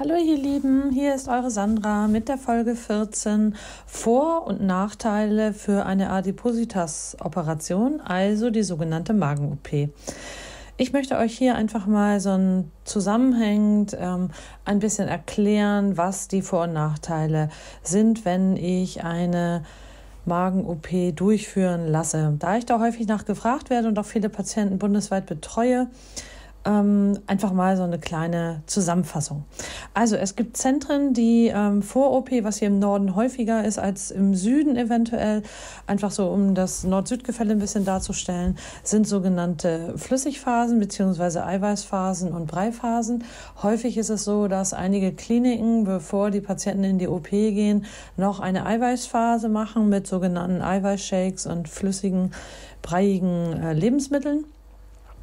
Hallo ihr Lieben, hier ist eure Sandra mit der Folge 14 Vor- und Nachteile für eine Adipositas-Operation, also die sogenannte Magen-OP. Ich möchte euch hier einfach mal so ein zusammenhängend ähm, ein bisschen erklären, was die Vor- und Nachteile sind, wenn ich eine Magen-OP durchführen lasse. Da ich da häufig nachgefragt werde und auch viele Patienten bundesweit betreue, ähm, einfach mal so eine kleine Zusammenfassung. Also es gibt Zentren, die ähm, vor OP, was hier im Norden häufiger ist als im Süden eventuell, einfach so um das Nord-Süd-Gefälle ein bisschen darzustellen, sind sogenannte Flüssigphasen beziehungsweise Eiweißphasen und Breiphasen. Häufig ist es so, dass einige Kliniken, bevor die Patienten in die OP gehen, noch eine Eiweißphase machen mit sogenannten Eiweißshakes und flüssigen, breiigen äh, Lebensmitteln.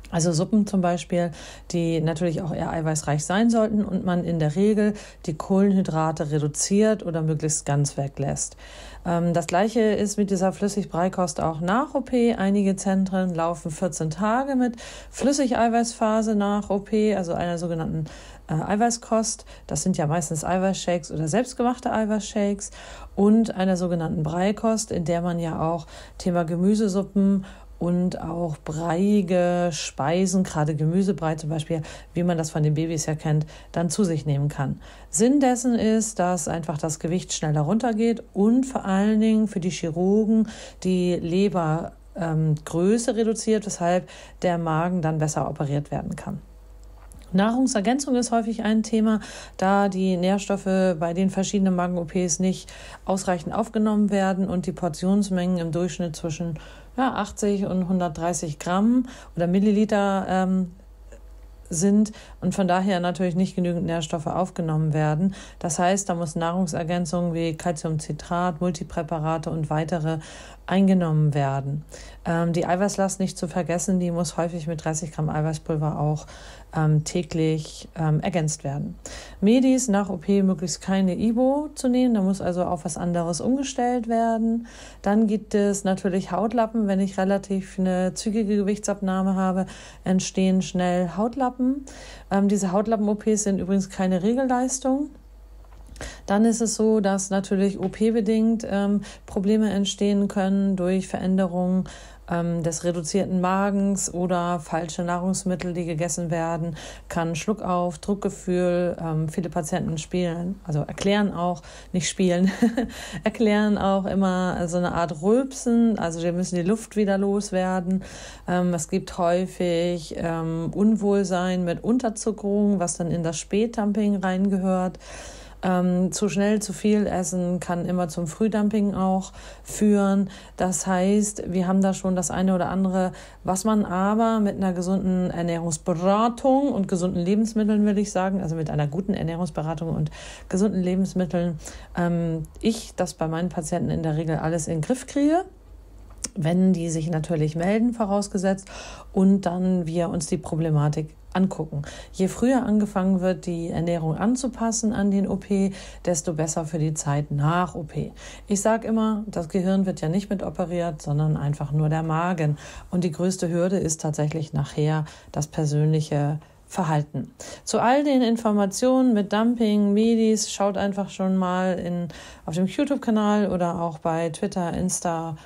Also Suppen zum Beispiel, die natürlich auch eher eiweißreich sein sollten und man in der Regel die Kohlenhydrate reduziert oder möglichst ganz weglässt. Ähm, das gleiche ist mit dieser Flüssigbreikost auch nach OP. Einige Zentren laufen 14 Tage mit Flüssigeiweißphase nach OP, also einer sogenannten äh, Eiweißkost. Das sind ja meistens Eiweißshakes oder selbstgemachte Eiweißshakes und einer sogenannten Breikost, in der man ja auch Thema Gemüsesuppen und auch breiige Speisen, gerade Gemüsebrei zum Beispiel, wie man das von den Babys ja kennt, dann zu sich nehmen kann. Sinn dessen ist, dass einfach das Gewicht schneller runtergeht und vor allen Dingen für die Chirurgen die Lebergröße ähm, reduziert, weshalb der Magen dann besser operiert werden kann. Nahrungsergänzung ist häufig ein Thema, da die Nährstoffe bei den verschiedenen Magen-OPs nicht ausreichend aufgenommen werden und die Portionsmengen im Durchschnitt zwischen ja, 80 und 130 Gramm oder Milliliter ähm, sind und von daher natürlich nicht genügend Nährstoffe aufgenommen werden. Das heißt, da muss Nahrungsergänzungen wie Calciumcitrat, Multipräparate und weitere eingenommen werden. Ähm, die Eiweißlast nicht zu vergessen, die muss häufig mit 30 Gramm Eiweißpulver auch ähm, täglich ähm, ergänzt werden. Medis nach OP möglichst keine Ibo zu nehmen, da muss also auf was anderes umgestellt werden. Dann gibt es natürlich Hautlappen, wenn ich relativ eine zügige Gewichtsabnahme habe, entstehen schnell Hautlappen. Ähm, diese Hautlappen-OPs sind übrigens keine Regelleistung. Dann ist es so, dass natürlich OP-bedingt ähm, Probleme entstehen können durch Veränderungen ähm, des reduzierten Magens oder falsche Nahrungsmittel, die gegessen werden, kann Schluckauf, Druckgefühl. Ähm, viele Patienten spielen, also erklären auch, nicht spielen, erklären auch immer so eine Art Rülpsen. Also wir müssen die Luft wieder loswerden. Ähm, es gibt häufig ähm, Unwohlsein mit Unterzuckerung, was dann in das Spätdumping reingehört. Ähm, zu schnell, zu viel essen kann immer zum Frühdumping auch führen. Das heißt, wir haben da schon das eine oder andere, was man aber mit einer gesunden Ernährungsberatung und gesunden Lebensmitteln, will ich sagen, also mit einer guten Ernährungsberatung und gesunden Lebensmitteln, ähm, ich das bei meinen Patienten in der Regel alles in den Griff kriege wenn die sich natürlich melden, vorausgesetzt, und dann wir uns die Problematik angucken. Je früher angefangen wird, die Ernährung anzupassen an den OP, desto besser für die Zeit nach OP. Ich sage immer, das Gehirn wird ja nicht mit operiert, sondern einfach nur der Magen. Und die größte Hürde ist tatsächlich nachher das persönliche Verhalten. Zu all den Informationen mit Dumping, Medis, schaut einfach schon mal in, auf dem YouTube-Kanal oder auch bei Twitter, Insta,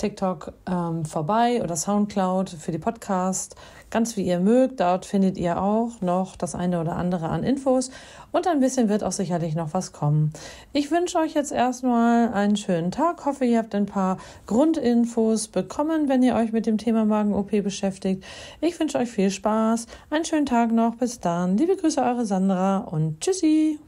TikTok ähm, vorbei oder Soundcloud für die Podcast. Ganz wie ihr mögt. Dort findet ihr auch noch das eine oder andere an Infos. Und ein bisschen wird auch sicherlich noch was kommen. Ich wünsche euch jetzt erstmal einen schönen Tag. Hoffe, ihr habt ein paar Grundinfos bekommen, wenn ihr euch mit dem Thema Magen-OP beschäftigt. Ich wünsche euch viel Spaß. Einen schönen Tag noch. Bis dann. Liebe Grüße, eure Sandra und tschüssi.